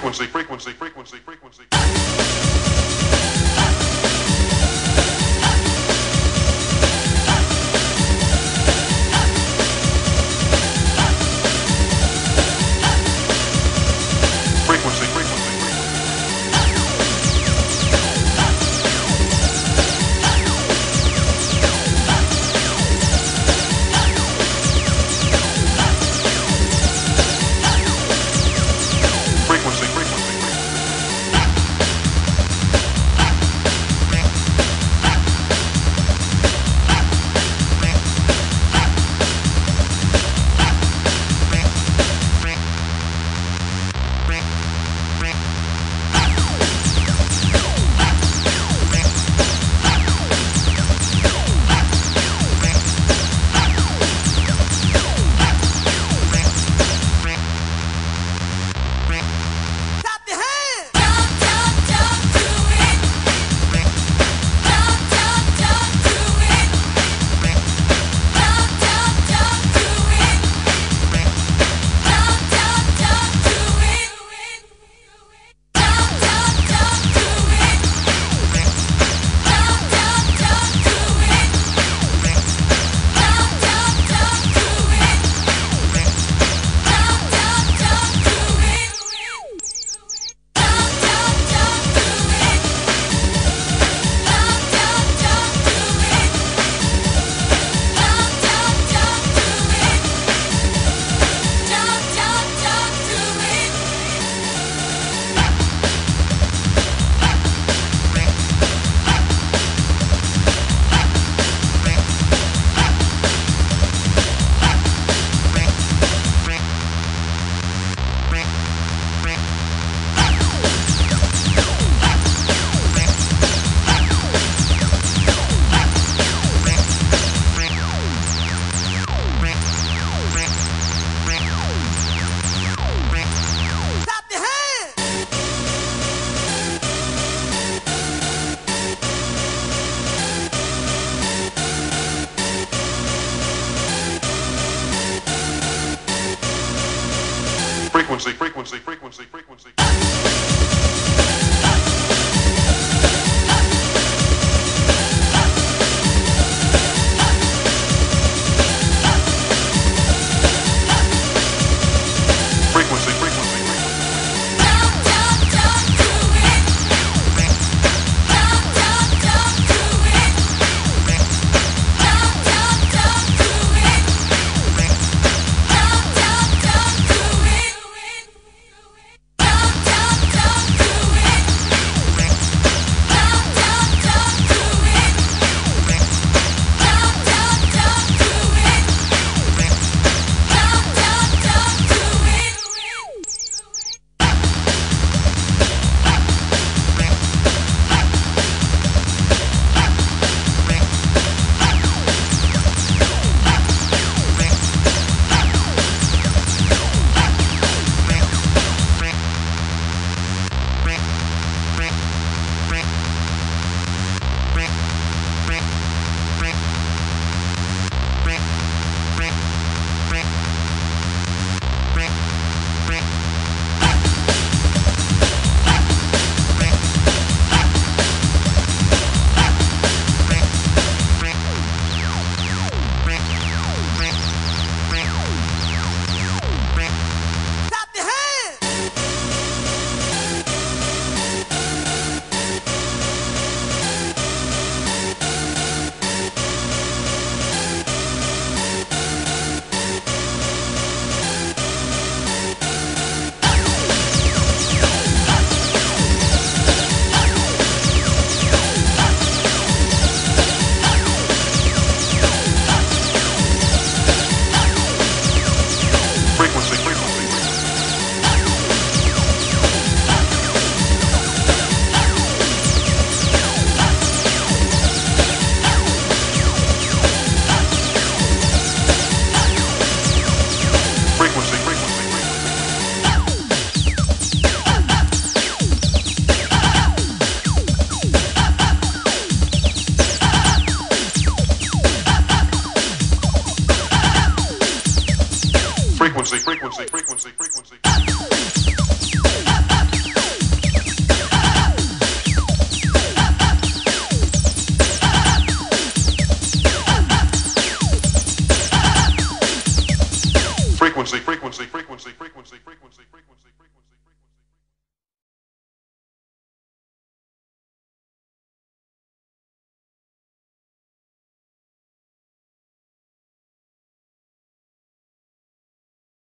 frequency, frequency, frequency, frequency. frequency, frequency, frequency, frequency. frequency, frequency, frequency, frequency.